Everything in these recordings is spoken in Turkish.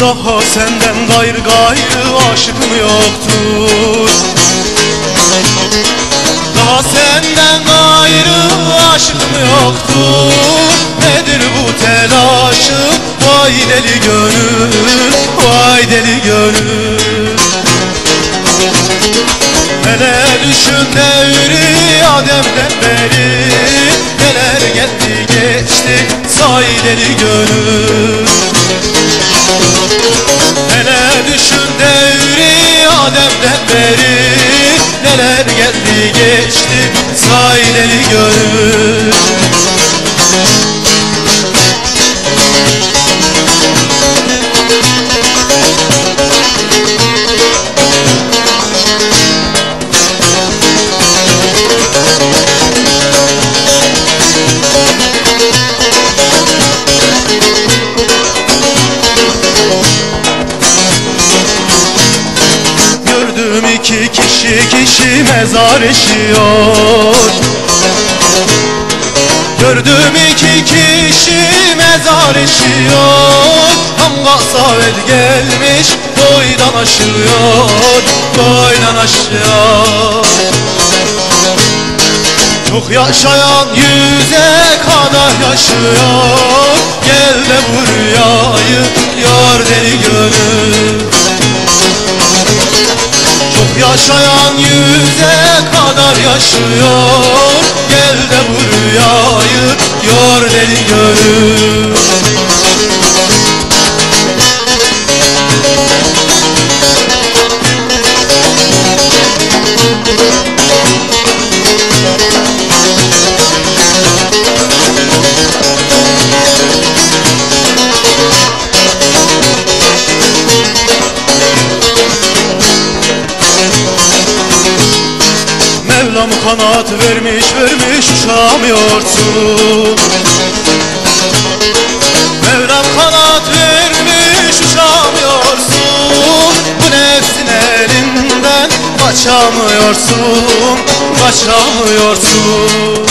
Daha senden gayrı gayrı aşkım yoktur? Daha senden gayrı aşkım yoktur? Nedir bu telaşım vay deli gönül Vay deli gönül. Hele düşün devri Adem'den beri geldi geçti deli gönül. Hele düşün devri Adem'den beri. Neler geldi geçti deli gönül kişi mezar işiyor. Gördüm iki kişi mezar işiyor. Hamga Savet gelmiş boydan aşıyor Boydan aşıyor. Çok yaşayan yüze kadar yaşıyor. Gel de bu rüyayı yar deli gönül yaşayan yüze kadar yaşıyor. Gel de bu rüyayı yor deli gönül kanat vermiş vermiş uçamıyorsun. Mevlam kanat vermiş uçamıyorsun. Bu nefsin elinden kaçamıyorsun Kaçamıyorsun.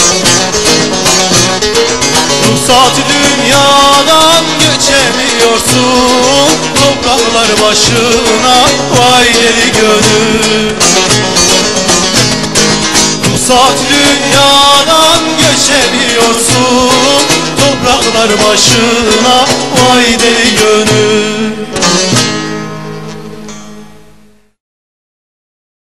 Ruhsat dünyadan geçemiyorsun. Topraklar başına vay deli gönül Ruhsat dünyadan geçemiyorsun Topraklar başına vay gönül